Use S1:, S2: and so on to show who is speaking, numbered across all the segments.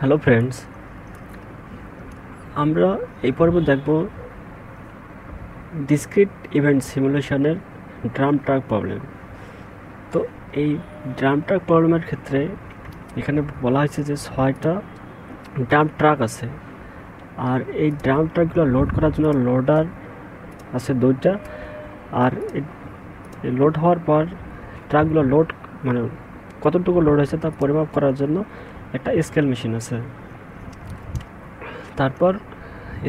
S1: Hello friends, আমরা এই পর্বে দেখব ডিসক্রিট ইভেন্ট সিমুলেশনের ড্রাম ট্রাক প্রবলেম তো এই ড্রাম ট্রাক প্রবলেমের ক্ষেত্রে এখানে বলা হয়েছে যে ছয়টা ড্রাম ট্রাক আছে। আর এই ড্রাম ট্রাকগুলো লোড করার জন্য লোডার আছে দুইটা। আর লোড হওয়ার পর ট্রাকগুলো লোড মানে কতটুকু লোড হয়েছে তা পরিমাপ করার জন্য একটা স্কেল মেশিন আছে। তারপর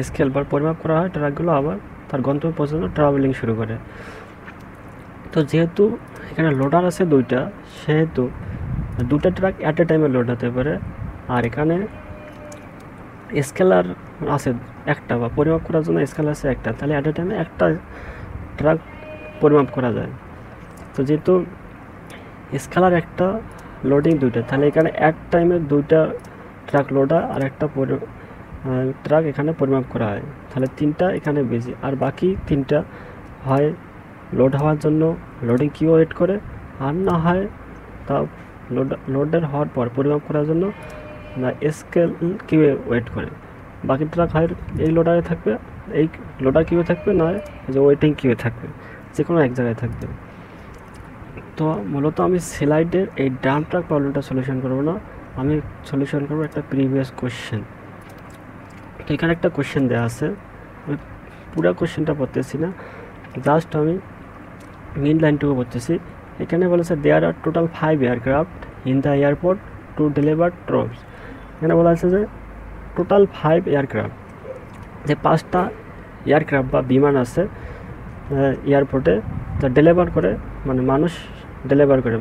S1: স্কেল বা পরিমাপ করা হয় ট্রাকগুলো আবার তার গন্তব্য পর্যন্ত ট্রাভেলিং শুরু করে। তো যেহেতু এখানে লোডার আছে দুইটা, সেহেতু দুটা ট্রাক অ্যাট এ টাইমে লোড হতে পারে। আর এখানে স্কেলার আছে একটা বা পরিমাপ করার জন্য স্কেল আছে একটা। তাহলে অ্যাট এ টাইমে একটা ট্রাক পরিমাপ করা যায়। তো যেহেতু স্কেলার একটা লোডিং দুইটা। তাহলে এখানে এক টাইমে দুইটা ট্রাক লোডা আর একটা ট্রাক এখানে পরিমাপ করা হয়। তাহলে তিনটা এখানে বেশি আর বাকি তিনটা হয় লোড হওয়ার জন্য। লোডিং কিউ ওয়েট করে। আর না হয় তা লোড লোডের হওয়ার পর পরিমাপ করার জন্য না স্কেল কিউ ওয়েট করে। বাকি ট্রাক হয় এই লোডারে থাকবে। এই লোডার কিউ থাকবে, না যে ওয়েটিং কিউ থাকবে। যে কোনো এক জায়গায় থাকবে। তো মূলত আমি স্লাইডের এই ডাম ট্রাক প্রবলেমটা সলিউশন করব না। আমি সলিউশন করব একটা প্রিভিয়াস কোশ্চেন তো এখানে একটা কোশ্চেন দেওয়া আছে। আমি পুরো কোশ্চেনটা পড়তেছি না। জাস্ট আমি মেন লাইনটুকু পড়তেছি। এখানে বলেছে there are total five aircraft in the airport to deliver troops এখানে বলা আছে যে টোটাল ফাইভ এয়ারক্রাফট যে পাঁচটা এয়ারক্রাফট বা বিমান আছে এয়ারপোর্টে যা ডেলিভার করে মানে মানুষ ডেলিভার করে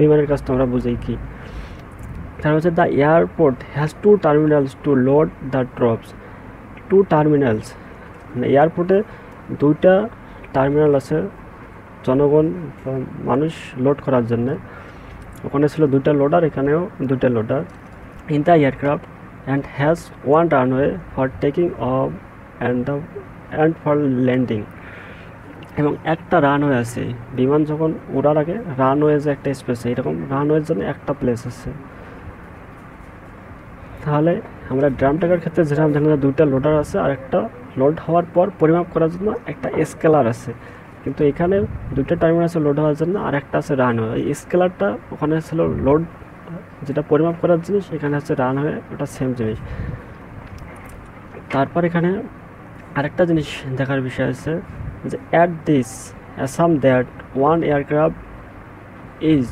S1: বিমানের কাজ তো আমরা বুঝি কি। তার হচ্ছে the airport has two terminals to load the troops two terminals মানে এয়ারপোর্টে দুইটা টার্মিনাল আছে জনগণ মানুষ লোড করার জন্যে। ওখানে ছিল দুইটা লোডার এখানেও দুইটা loader in the aircraft and has one runway for taking off and the and for landing এবং একটা রানওয়ে আছে। বিমান যখন ওড়ার আগে রানওয়ে যে একটা স্পেস এরকম রানওয়ের জন্য একটা প্লেস আছে। তাহলে আমরা ড্রাম টাকার ক্ষেত্রে যেরকম জানি দুইটা লোডার আছে আর একটা লোড হওয়ার পর পরিমাপ করার জন্য একটা স্কেলার আছে। কিন্তু এখানে দুইটা টার্মিনাল আছে লোড হওয়ার জন্য আর একটা আছে রানওয়ে এই স্কেলারটা ওখানে ছিল লোড যেটা পরিমাপ করার জিনিস, এখানে আছে রানওয়ে ওটা সেম জিনিস। তারপর এখানে আরেকটা জিনিস দেখার বিষয় আছে। At this assume that one aircraft is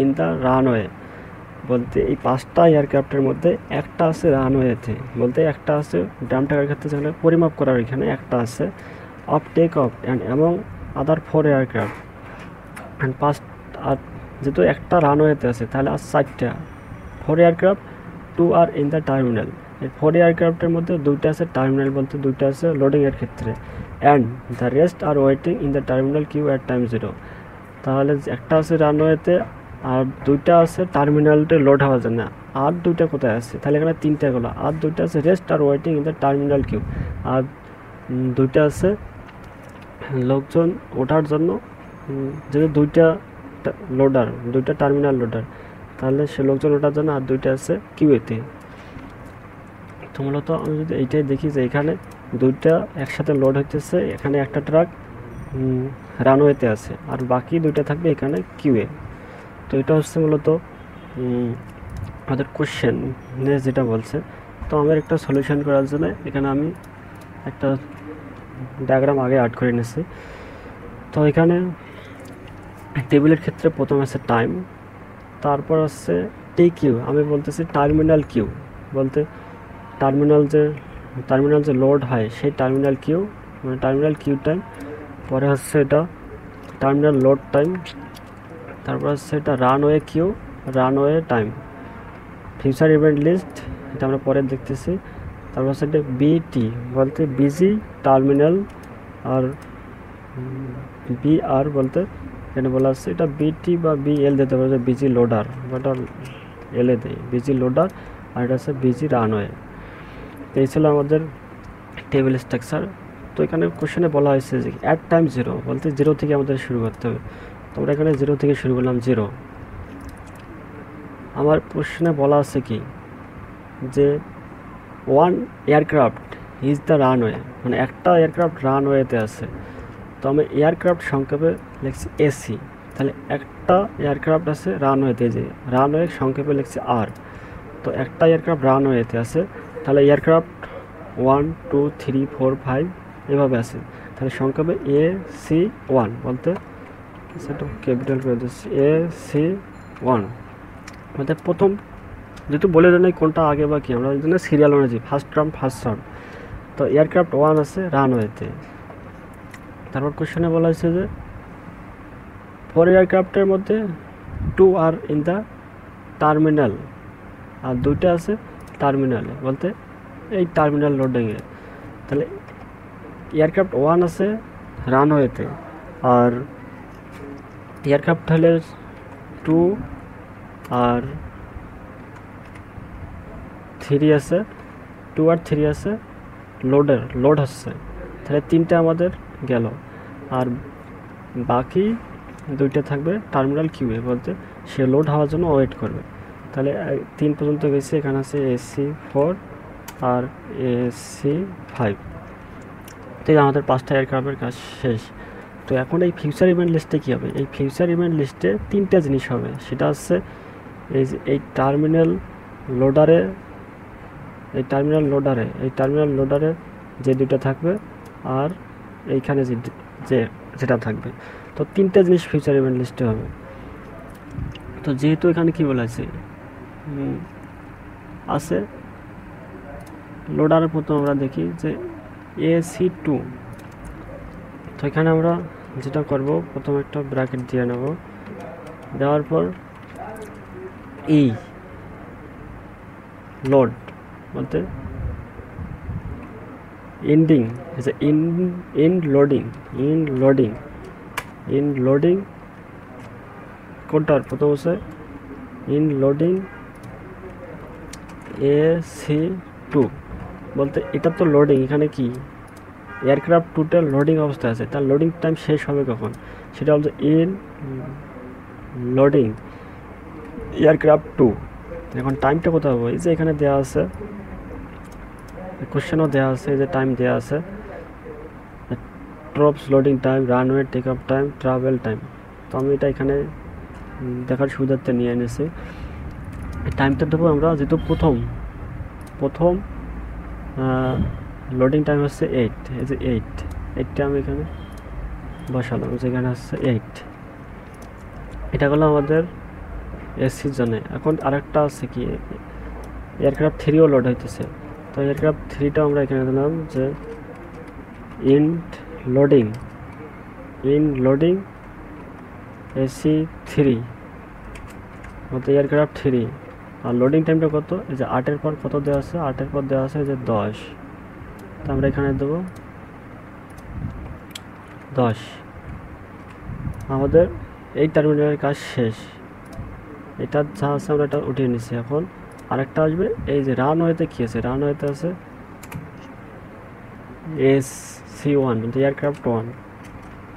S1: in the runway বলতে এই পাঁচটা এয়ারক্রাফটের মধ্যে একটা আছে রানওয়েতে বলতে একটা আছে ড্রাম টাকার ক্ষেত্রে যেখানে পরিমাপ করার এখানে একটা আছে। অফ টেক অফ অ্যান্ড এবং আদার ফোর এয়ারক্রাফট অ্যান্ড পাঁচ, আর যেহেতু একটা রানওয়েতে আছে, তাহলে আর চারটা। Four aircraft two are in the terminal এই ফোর এয়ারক্রাফটের মধ্যে দুইটা আছে টার্মিনাল বলতে দুইটা আছে লোডিংয়ের ক্ষেত্রে। And the rest are waiting in the terminal queue at time zero তাহলে একটা আছে রানওয়েতে আর দুইটা আছে টার্মিনালতে লোড হওয়ার জন্য আর দুইটা কোথায় আছে? তাহলে এখানে তিনটা গেলো। আর দুইটা আছে rest are waiting in the terminal queue আর দুইটা আছে লোকজন ওঠার জন্য যেহেতু দুইটা লোডার দুইটা টার্মিনাল লোডার তাহলে সে লোকজন ওঠার জন্য আর দুইটা আছে কিউএতে তো মূলত আমি যদি এইটাই দেখি যে এখানে দুইটা একসাথে লোড হইতেছে, এখানে একটা ট্রাক রানওয়েতে আছে আর বাকি দুইটা থাকবে এখানে কিউএ তো এটা হচ্ছে মূলত আমাদের কোশ্চেন যেটা বলছে। তো আমার একটা সলিউশন করার জন্য এখানে আমি একটা ডায়াগ্রাম আগে অ্যাড করে নিয়েছি। তো এখানে টেবিলের ক্ষেত্রে প্রথম আছে টাইম তারপর আছে টি কিউ আমি বলতেছি টার্মিনাল কিউ বলতে টার্মিনাল যে টার্মিনাল যে লোড হয়, সেই টার্মিনাল কিউ মানে টার্মিনাল কিউ টাইম পরে হচ্ছে এটা টার্মিনাল লোড টাইম তারপর হচ্ছে এটা runway queue runway time future event list এটা আমরা পরে দেখতেছি, তারপর হচ্ছে এটা বিটি বলতে বিজি টার্মিনাল আর বি আর বলতে এখানে বলা আছে, এটা বিটি বা বি এল দিতে পারে বিজি লোডার এটা এলে দেয় বিজি লোডার আর এটা হচ্ছে বিজি রানওয়ে তো এই ছিল আমাদের টেবিল স্ট্রাকচার তো এখানে কোশ্চেনে বলা হয়েছে যে অ্যাট টাইম জিরো বলতে জিরো থেকে আমাদের শুরু করতে হবে। তো আমরা এখানে জিরো থেকে শুরু করলাম জিরো আমার প্রশ্নে বলা আছে কি, যে one aircraft is the runway মানে একটা এয়ারক্রাফট রানওয়েতে আছে। তো আমি এয়ারক্রাফট সংক্ষেপে লিখছি এসি। তাহলে একটা এয়ারক্রাফট আছে রানওয়েতে যে, রানওয়ে সংক্ষেপে লিখছি আর। তো একটা এয়ারক্রাফট রানওয়েতে আছে, তাহলে aircraft one, two, three, four, five এভাবে আছে। তাহলে সংক্ষেপে এ সি ওয়ান বলতে সেটা ক্যাপিটাল করে দিচ্ছি এ সি ওয়ান। আমাদের প্রথম যেহেতু বলে দেয় দেন কোনটা আগে বা কি, আমরা জন্য সিরিয়াল অনুযায়ী ফার্স্ট টার্ম ফার্স্ট সার্ভ তো এয়ারক্রাফট ওয়ান আছে রানওয়েতে। তারপর কোশ্চেনে বলা হয়েছে যে ফোর এয়ারক্রাফটের মধ্যে two are in the terminal আর দুইটা আছে টার্মিনালে বলতে এই টার্মিনাল লোডিংয়ে তাহলে এয়ারক্রাফট ওয়ান আছে রানওয়েতে আর এয়ারক্রাফট হলে টু আর থ্রি আছে টু আর থ্রি আছে লোডের লোড হচ্ছে। তাহলে তিনটা আমাদের গেল। আর বাকি দুইটা থাকবে টার্মিনাল কিউয়ে বলতে সে লোড হওয়ার জন্য ওয়েট করবে। তাহলে তিন পর্যন্ত গেছে, এখানে আছে এসি ফোর আর এসি ফাইভ তো আমাদের পাঁচটা এয়ারক্রাফটের কাজ শেষ। তো এখন এই ফিউচার ইভেন্ট লিস্টে কী হবে? এই ফিউচার ইভেন্ট লিস্টে তিনটা জিনিস হবে। সেটা হচ্ছে এই যে, এই টার্মিনাল লোডারে এই টার্মিনাল লোডারে এই টার্মিনাল লোডারে যে দুটো থাকবে আর এইখানে যে যেটা থাকবে। তো তিনটা জিনিস ফিউচার ইভেন্ট লিস্টে হবে। তো যেহেতু এখানে কি বলা আছে। লোডারের প্রথম আমরা দেখি যে এসি টু তো এখানে আমরা যেটা করব, প্রথম একটা ব্র্যাকেট দিয়ে নেব। দেওয়ার পর এই লোড বলতে ending in in loading in loading in loading কোনটার প্রথম হচ্ছে in loading A C two বলতে এটা তো লোডিং এখানে কি? এয়ারক্রাফট টুটা লোডিং অবস্থায় আছে। তার লোডিং টাইম শেষ হবে কখন? সেটা হচ্ছে ইন লোডিং এয়ারক্রাফট টু এখন টাইমটা কোথাও হবে? এই যে এখানে দেওয়া আছে কোশ্চেনও দেওয়া আছে, এই যে টাইম দেওয়া আছে। Troops loading time runway take up time travel time তো আমি এটা এখানে দেখার সুবিধার্থে নিয়ে এনেছি। টাইমটা দেবো আমরা যেহেতু প্রথম। প্রথম লোডিং টাইম হচ্ছে এইট এই যে এইট এইটটা আমি এখানে বসালাম যেখানে হচ্ছে এইট এটা হলো আমাদের এসির জন্য। এখন আরেকটা আছে কি? এয়ারক্রাফট থ্রিও লোড হইতেছে। তো এয়ারক্রাফট থ্রিটা আমরা এখানে দিলাম যে end loading. In loading AC three. মতো এয়ারক্রাফট থ্রি। আর লোডিং টাইমটা কত? এই যে আটের পর কত দেওয়া আছে? আটের পর দেওয়া আছে যে দশ। তো আমরা এখানে দেবো দশ। আমাদের এই টার্মিনালের কাজ শেষ। এটা যা আছে আমরা এটা উঠিয়ে নিচ্ছি এখন। আরেকটা আসবে। এই যে রানওয়েতে কী আছে? রানওয়েতে আছে S C one aircraft one.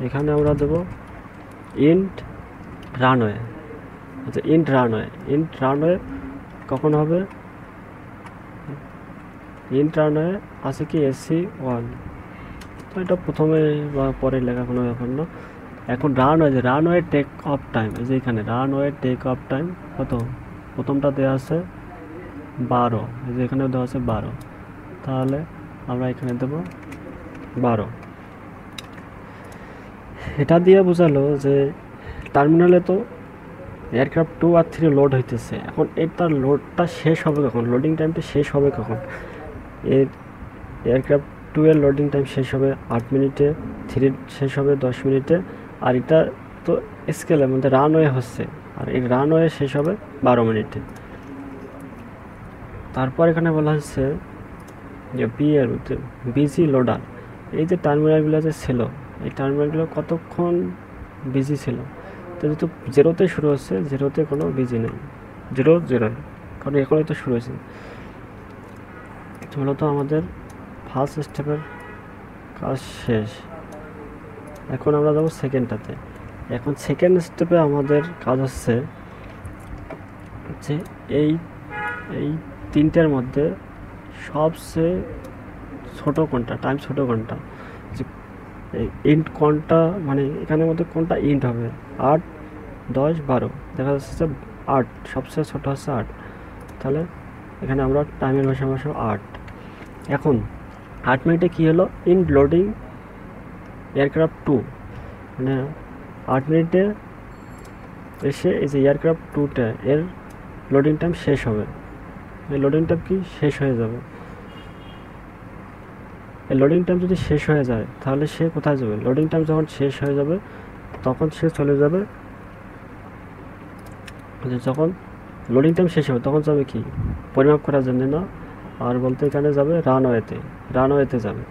S1: এখানে আমরা দেবো ইন্ট রানওয়ে। আচ্ছা ইন্ট রানওয়ে। ইন্ট রানওয়ে কখন হবে? ইন্ট রানওয়ে আছে কি? S C one. তো এটা প্রথমে বা পরে লেখা কোনো ব্যাপার না। এখন রানওয়ে, যে রানওয়ে টেক অফ টাইম, এই যে এখানে রানওয়ে টেক অফ টাইম কত? প্রথমটা দেওয়া আছে বারো। এখানে দেওয়া আছে বারো। তাহলে আমরা এখানে দেবো বারো। এটা দিয়ে বোঝালো যে টার্মিনালে তো এয়ারক্রাফট টু আর থ্রি লোড হইতেছে। এখন এটার লোডটা শেষ হবে কখন? লোডিং টাইমটা শেষ হবে কখন? এর এয়ারক্রাফট টু এর লোডিং টাইম শেষ হবে আট মিনিটে থ্রি শেষ হবে দশ মিনিটে। আর এটা তো স্কেলের মধ্যে রানওয়ে হচ্ছে। আর এই রানওয়ে শেষ হবে বারো মিনিটে। তারপর এখানে বলা হচ্ছে যে বি এর বিজি লোডার এই যে টার্মিনালগুলো যে ছিল, এই টার্মিনালগুলো কতক্ষণ বিজি ছিল? তো যেহেতু জিরোতে শুরু হচ্ছে জিরোতে কোনো বিজি নেই। জিরো জিরো কারণ এখনই তো শুরু হয়েছে। মূলত আমাদের ফার্স্ট স্টেপের কাজ শেষ। এখন আমরা যাব সেকেন্ডটাতে এখন সেকেন্ড স্টেপে আমাদের কাজ হচ্ছে যে এই এই তিনটের মধ্যে সবচেয়ে ছোট কোনটা টাইম ছোট কোনটা? যে ইন্ট কোনটা মানে এখানের মধ্যে কোনটা ইন্ট হবে? আট, দশ, বারো। দেখা যাচ্ছে আট, সবচেয়ে ছোট হচ্ছে আট। তাহলে এখানে আমরা টাইমের ভাষা ভাষা আট। এখন, আট মিনিটে কী হলো? ইন লোডিং এয়ারক্রাফট টু মানে আট মিনিটে এসে এই যে এয়ারক্রাফট টুটা এর লোডিং টাইম শেষ হবে। এই লোডিং টাইম কি? শেষ হয়ে যাবে। এই লোডিং টাইম যদি শেষ হয়ে যায়, তাহলে সে কোথায় যাবে? লোডিং টাইম যখন শেষ হয়ে যাবে, তখন সে চলে যাবে। যখন লোডিং টাইম শেষ হবে, তখন যাবে কি? পরিমাপ করার জন্য না? আর বলতে এখানে যাবে রানওয়েতে রানওয়েতে যাবে।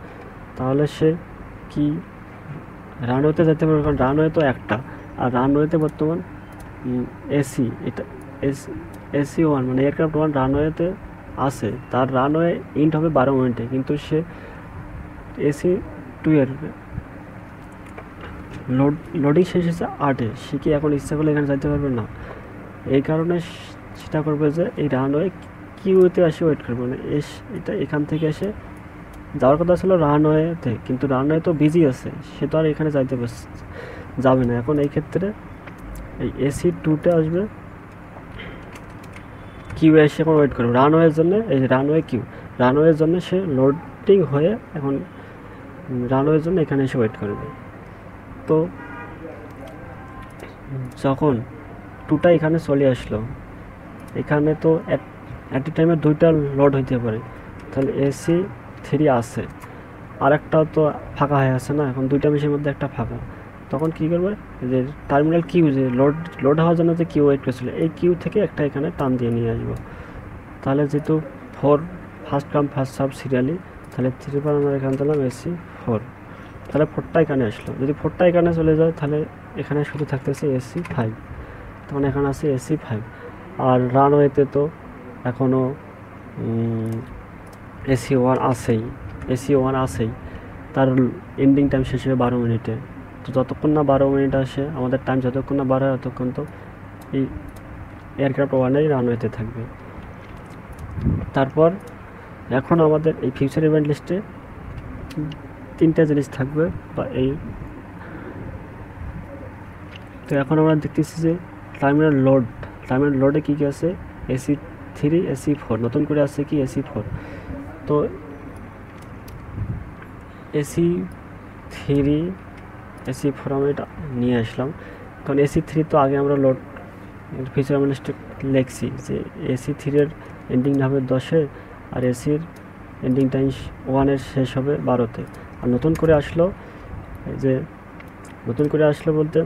S1: তাহলে সে কি? রানওয়েতে যেতে পারবে, কারণ রানওয়ে তো একটা। আর রানওয়েতে বর্তমান এসি এটা এসি এসি ওয়ান মানে এয়ারক্রাফট ওয়ান রানওয়েতে আছে। তার রানওয়ে ইন্ট হবে বারো মিনিটে, কিন্তু সে এসি টু এর লোড, লোডিং শেষ হয়েছে আটে সে কি এখন ইচ্ছা করলে এখানে যাইতে পারবে? না। এই কারণে সেটা করবে যে এই রানওয়ে কিউতে এসে ওয়েট করবে। মানে এস, এটা এখান থেকে এসে যাওয়ার কথা ছিল রানওয়েতে, কিন্তু রানওয়ে তো বিজি আছে। সে তো আর এখানে যাইতে যাবে না। এখন এই ক্ষেত্রে এই এসি টুতে আসবে। কিউ এসে এখন ওয়েট করবে। রানওয়ের জন্য, এই রানওয়ে কিউ রানওয়ের জন্য সে লোডিং হয়ে এখন রানওয়ের জন্য এখানে এসে ওয়েট করবে। তো, যখন টুটা এখানে চলে আসলো, এখানে তো অ্যাট এ টাইমে দুইটা লোড হইতে পারে। তাহলে এসি থ্রি আছে। আর একটা তো ফাঁকা হয়ে আছে না, এখন দুইটা মেশিনের মধ্যে একটা ফাঁকা। তখন কী করবে? যে টার্মিনাল কিউ যে লোড লোড হওয়ার জন্য যে কিউ ওয়েট করেছিল, এই কিউ থেকে একটা এখানে টান দিয়ে নিয়ে আসব। তাহলে যেহেতু four first come first serve serially তাহলে থ্রি পর আমরা এখানে দিলাম এসি ফোর তাহলে ফোরটা এখানে আসলো। যদি ফোরটা এখানে চলে যায়, তাহলে এখানে শুধু থাকতেছে এসি ফাইভ তখন এখানে আছে এসি ফাইভ আর রানওয়েতে তো এখনও এসি ওয়ান আছেই। এসি ওয়ান আছেই। তার এন্ডিং টাইম শেষ হবে বারো মিনিটে। তো যতক্ষণ না বারো মিনিট আসে, আমাদের টাইম যতক্ষণ না বাড়ে ততক্ষণ তো এই এয়ারক্রাফট ওয়ানেই রানওয়েতে থাকবে। তারপর এখন আমাদের এই ফিউচার ইভেন্ট লিস্টে তিনটা জিনিস থাকবে বা এই তো এখন আমরা দেখতেছি যে টার্মিনাল লোড টার্মিনাল লোডে কী কী আছে? এসি থ্রি এসি ফোর নতুন করে আছে কি? এসি ফোর তো এসি থ্রি এসি ফোর আমি এটা নিয়ে আসলাম। কারণ এসি থ্রি তো আগে আমরা লোড ফিচার লিস্টে লিখছি যে এসি থ্রির এন্ডিং হবে দশে আর এসির এন্ডিং টাইম ওয়ানের শেষ হবে বারোতে। আর নতুন করে আসলো যে, নতুন করে আসলো বলতে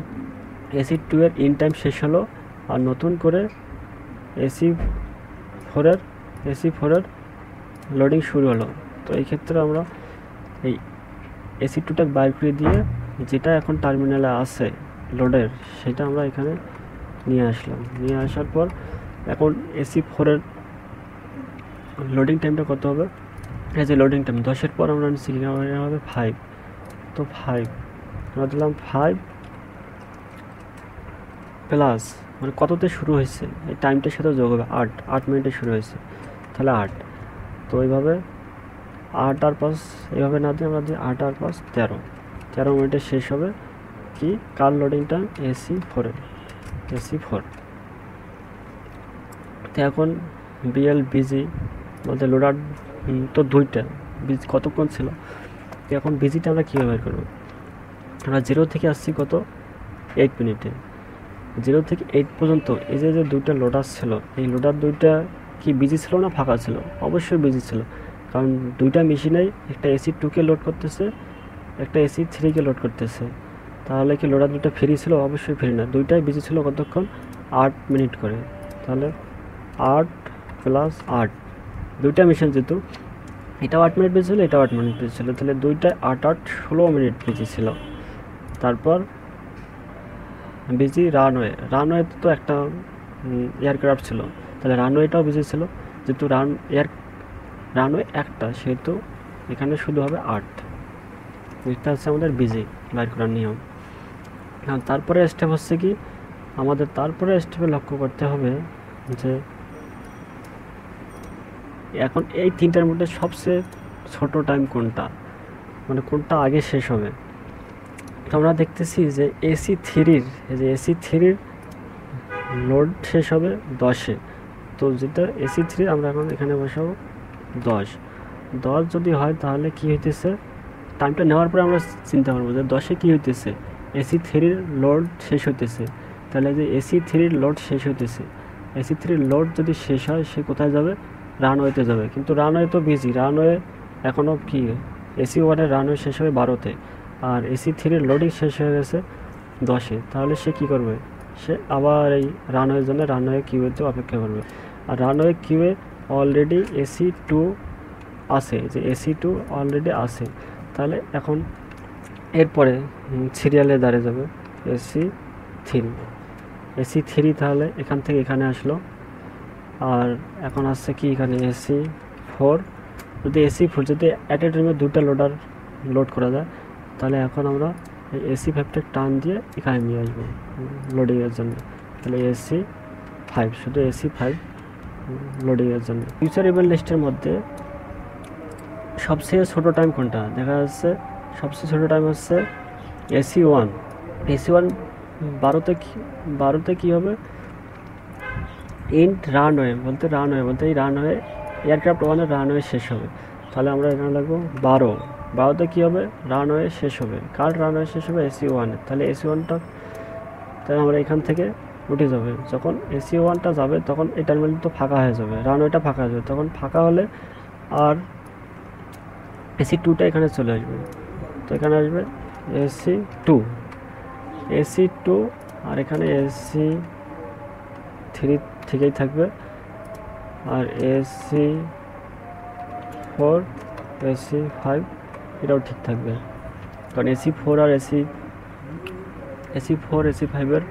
S1: এসি টু এর ইন টাইম শেষ হলো আর নতুন করে এসি ফোরের এসি ফোরের লোডিং শুরু হলো। তো এই ক্ষেত্রে আমরা এই এসি টুটা বাইর করে দিয়ে যেটা এখন টার্মিনালে আছে লোডের, সেটা আমরা এখানে নিয়ে আসলাম। নিয়ে আসার পর এখন এসি ফোরের লোডিং টাইমটা কত হবে? এই যে লোডিং টাইম দশের পর আমরা নিচ্ছি হবে? ফাইভ তো ফাইভ আমরা দিলাম ফাইভ প্লাস মানে কততে শুরু হয়েছে? এই টাইমটার সাথে যোগ হবে আট আট মিনিটে শুরু হয়েছে। তাহলে আট। তো এইভাবে আট আর পাঁচ এইভাবে না দিয়ে আমরা দিই আট আর পাঁচ তেরো। তেরো মিনিটে শেষ হবে। কি? কার লোডিং টাইম এসি ফোরে এসি ফোর তো এখন বিএল বিজি বলতে লোডার তো দুইটা। বিজি কতক্ষণ ছিল? তো এখন বিজিটা আমরা কীভাবে বের করব? আমরা জিরো থেকে আসছি কত? এইট মিনিটে। জিরো থেকে এইট পর্যন্ত এই যে যে দুইটা লোডার ছিল, এই লোডার দুইটা কি বিজি ছিল না ফাঁকা ছিল? অবশ্যই বিজি ছিল। কারণ দুইটা মেশিনেই একটা এসি টুকে লোড করতেছে একটা এসি থ্রিকে লোড করতেছে। তাহলে কি লোডার দুটো ফ্রি ছিল? অবশ্যই ফ্রি না। দুইটাই বিজি ছিল কতক্ষণ? আট মিনিট করে। তাহলে আট প্লাস আট। দুইটা মেশিন যেহেতু, এটাও আট মিনিট বেজে ছিল, এটাও আট মিনিট বেজে ছিল। তাহলে দুইটায় আট আট, ষোলো মিনিট বেজে ছিল। তারপর বিজি রানওয়ে রানওয়েতে তো একটা এয়ারক্রাফট ছিল। তাহলে রানওয়েটাও বিজি ছিল। যেহেতু রান এয়ার রানওয়ে একটা, সেহেতু এখানে শুধু হবে আট। এটা হচ্ছে আমাদের বিজি বাইর করার নিয়ম। তারপরে স্টেপ হচ্ছে কি? আমাদের তারপরে স্টেপে লক্ষ্য করতে হবে যে এখন এই তিনটার মধ্যে সবচেয়ে ছোট টাইম কোনটা? মানে কোনটা আগে শেষ হবে? তো আমরা দেখতেছি যে এসি থ্রির যে এসি থ্রির লোড শেষ হবে দশে। তো যেটা এসি থ্রি আমরা এখন এখানে বসাবো দশ। দশ যদি হয় তাহলে কি হইতেছে? টাইমটা নেওয়ার পরে আমরা চিন্তা করব যে দশে কী হইতেছে? এসি থ্রির লোড শেষ হইতেছে। তাহলে যে এসি থ্রির লোড শেষ হইতেছে। এসি থ্রির লোড যদি শেষ হয়, সে কোথায় যাবে? রানওয়েতে যাবে। কিন্তু রানওয়ে তো বিজি রানওয়ে এখনও কি? এসি ওয়ানের রানওয়ে শেষ হবে বারোতে। আর এসি থ্রির লোডিং শেষ হয়ে গেছে দশে। তাহলে সে কি করবে? সে আবার এই রানওয়ের জন্য রানওয়ে কিউয়েতে অপেক্ষা করবে। আর রানওয়ে কিউয়ে অলরেডি এসি টু আছে। যে এসি টু অলরেডি আছে। তাহলে এখন এরপরে সিরিয়ালে দাঁড়িয়ে যাবে এসি থ্রি এসি থ্রি তাহলে এখান থেকে এখানে আসলো। আর এখন আসছে কি এখানে? এসি ফোর যদি এসি ফোর যদি অ্যাট এ টাইমে দুটা লোডার লোড করা যায়, তাহলে এখন আমরা এসি ফাইভটা টান দিয়ে এখানে নিয়ে আসব লোডিংয়ের জন্য। তাহলে এসি ফাইভ শুধু এসি ফাইভ লোডিংয়ের জন্য। ফিউচার ইভেন্ট লিস্টের মধ্যে সবচেয়ে ছোটো টাইম কোনটা? দেখা যাচ্ছে সবচেয়ে ছোটো টাইম হচ্ছে এসি ওয়ান এসি ওয়ান বারোতে কি, বারোতে কী হবে? ইন্ট রানওয়ে বলতে রানওয়ে বলতে এই রান রানওয়ে এয়ারক্রাফট ওয়ানের রানওয়ে শেষ হবে। তাহলে আমরা এখানে লাগবো বারো। বারোতে কী হবে? রানওয়ে শেষ হবে। কার রানওয়ে শেষ হবে? এসি ওয়ানে তাহলে এসি ওয়ানটা তাহলে আমরা এখান থেকে উঠে যাবে। যখন এসি ওয়ানটা যাবে, তখন এই টার্মিনাল তো ফাঁকা হয়ে যাবে। রানওয়েটা ফাঁকা হয়ে যাবে। তখন ফাঁকা হলে আর এসি টুটা এখানে চলে আসবে। তো এখানে আসবে এসি টু। এসি টু আর এখানে এসি থ্রি থেকেই থাকবে। আর এসি ফোর, এসি ফাইভ এটাও ঠিক থাকবে। কারণ এসি ফোর আর এসি এসি ফোর, এসি ফাইভের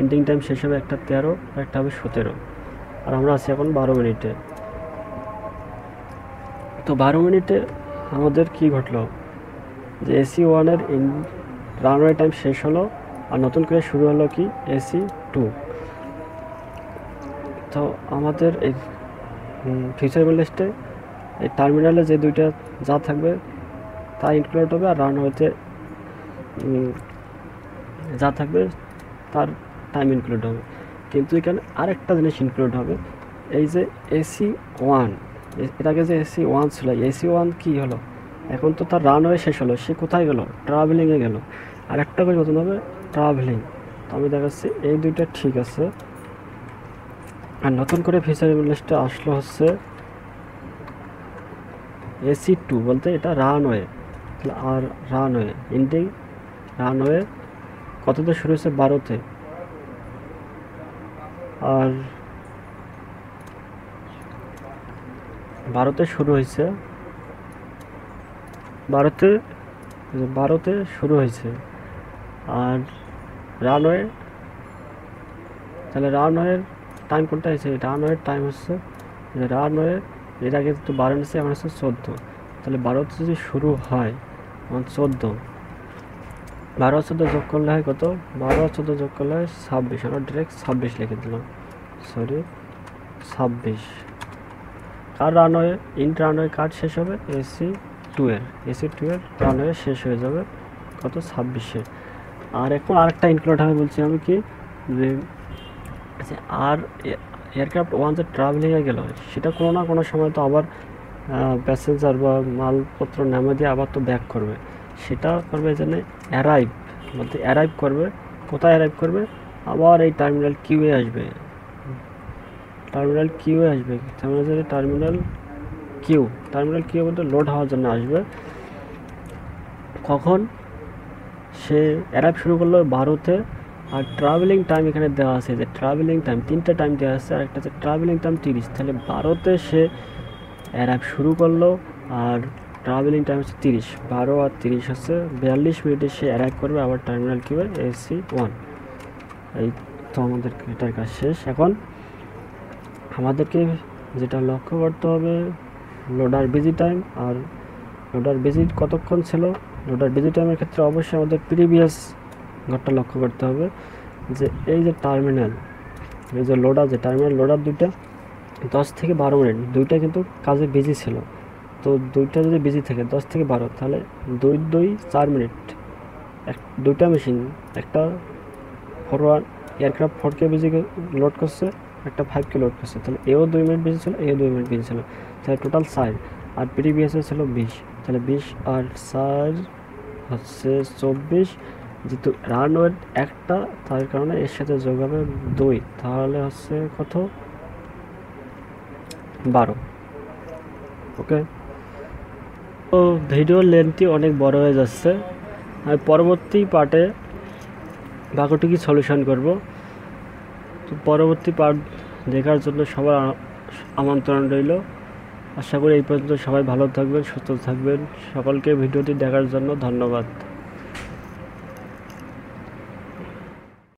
S1: এন্ডিং টাইম শেষ হবে একটা তেরো আর একটা হবে সতেরো। আর আমরা আছি এখন বারো মিনিটে। তো বারো মিনিটে আমাদের কি ঘটলো? যে এসি ওয়ানের ইন রানওয়ে টাইম শেষ হলো আর নতুন করে শুরু হলো কি? এসি টু তো আমাদের এই ফিউচার লিস্টে এই টার্মিনালে যে দুইটা যা থাকবে তা ইনক্লুড হবে আর রানওয়েতে যা থাকবে তার টাইম ইনক্লুড হবে। কিন্তু এখানে আরেকটা জিনিস ইনক্লুড হবে। এই যে এসি ওয়ান এর আগে যে এসি ওয়ান ছিল এসি ওয়ান কী হলো? এখন তো তার রানওয়ে শেষ হলো, সে কোথায় গেল? ট্রাভেলিংয়ে গেল। আর একটা করে নতুন হবে ট্রাভেলিং তো আমি দেখাচ্ছি, এই দুইটা ঠিক আছে। আর নতুন করে ফিচার লিস্টে আসলো হচ্ছে এসি টু বলতে এটা রানওয়ে আর রানওয়ে ইন্ডিং রানওয়ে কততে শুরু হয়েছে? বারোতে। আর বারোতে শুরু হয়েছে। বারোতে বারোতে শুরু হয়েছে। আর রানওয়ে, তাহলে রানওয়ের টাইম কোনটা হয়েছে? রানওয়ের টাইম হচ্ছে রানওয়ে, এর আগে তো বারো নিচ্ছে এখন হচ্ছে চোদ্দ। তাহলে বারোতে যদি শুরু হয় আমার চোদ্দ। বারো চোদ্দ যোগ করলে হয় কত? বারো চোদ্দ যোগ করলে হয় ছাব্বিশ। আমরা ডিরেক্ট ছাব্বিশ লিখে দিলাম। সরি ছাব্বিশ। কার রানওয়ে, ইন রানওয়ে কার শেষ হবে? এসি টুয়ের এসি টুয়ের রানওয়ে শেষ হয়ে যাবে কত ছাব্বিশে। আর এখন আরেকটা ইনক্লুড হবে বলছি আমি কি? যে যে আর এয়ারক্রাফট ওয়ান যে ট্রাভেলিংয়ে গেল, সেটা কোনো না কোনো সময় তো আবার প্যাসেঞ্জার বা মালপত্র নামে দিয়ে আবার তো ব্যাক করবে। সেটা করবে যেন অ্যারাইভ বলতে অ্যারাইভ করবে। কোথায় অ্যারাইভ করবে? আবার এই টার্মিনাল কিউয়ে আসবে। টার্মিনাল কিউয়ে আসবে। Terminal terminal queue terminal queue বলতে লোড হওয়ার জন্য আসবে। কখন? সে অ্যারাইভ শুরু করল বারোতে। আর ট্রাভেলিং টাইম এখানে দেওয়া আছে যে ট্রাভেলিং টাইম তিনটা টাইম দেওয়া আছে, আর একটা হচ্ছে ট্রাভেলিং টাইম তিরিশ। তাহলে বারোতে সে অ্যারাইভ শুরু করল, আর ট্রাভেলিং টাইম হচ্ছে তিরিশ। বারো আর তিরিশ হচ্ছে বিয়াল্লিশ মিনিটে সে অ্যারাইভ করবে আবার টার্মিনাল কিউবে এসি ওয়ান এই তো আমাদের এটার কাজ শেষ। এখন আমাদেরকে যেটা লক্ষ্য করতে হবে লোডার বিজি টাইম আর লোডার বিজি কতক্ষণ ছিল? লোডার বিজি টাইমের ক্ষেত্রে অবশ্যই আমাদের প্রিভিয়াস ঘরটা লক্ষ্য করতে হবে যে এই যে টার্মিনাল এই যে লোডার যে টার্মিনাল লোডার দুইটা দশ থেকে বারো মিনিট, দুইটা কিন্তু কাজে বিজি ছিল। তো দুইটা যদি বিজি থাকে দশ থেকে বারো, তাহলে দুই দুই, চার মিনিট এক, দুইটা মেশিন একটা ফরওয়ার্ড এয়ারক্রাফট ফোরকে বিজি লোড করছে। একটা ফাইভ কে লোড করছে তাহলে এও দুই মিনিট বিজি ছিল, এও দুই মিনিট বিজি ছিল। তাহলে টোটাল ষাট আর প্রিভিয়াসে ছিল বিশ। তাহলে বিশ আর চার হচ্ছে চব্বিশ। যেহেতু রানওয়ের একটা, তার কারণে এর সাথে যোগ হবে দুই। তাহলে হচ্ছে কত? বারো। ওকে তো ভিডিওর লেন্থটি অনেক বড় হয়ে যাচ্ছে। আমি পরবর্তী পার্টে বাকিটুকু সলিউশন করব। তো পরবর্তী পার্ট দেখার জন্য সবার আমন্ত্রণ রইল। আশা করি এই পর্যন্ত সবাই ভালো থাকবেন, সুস্থ থাকবেন। সকলকে ভিডিওটি দেখার জন্য ধন্যবাদ।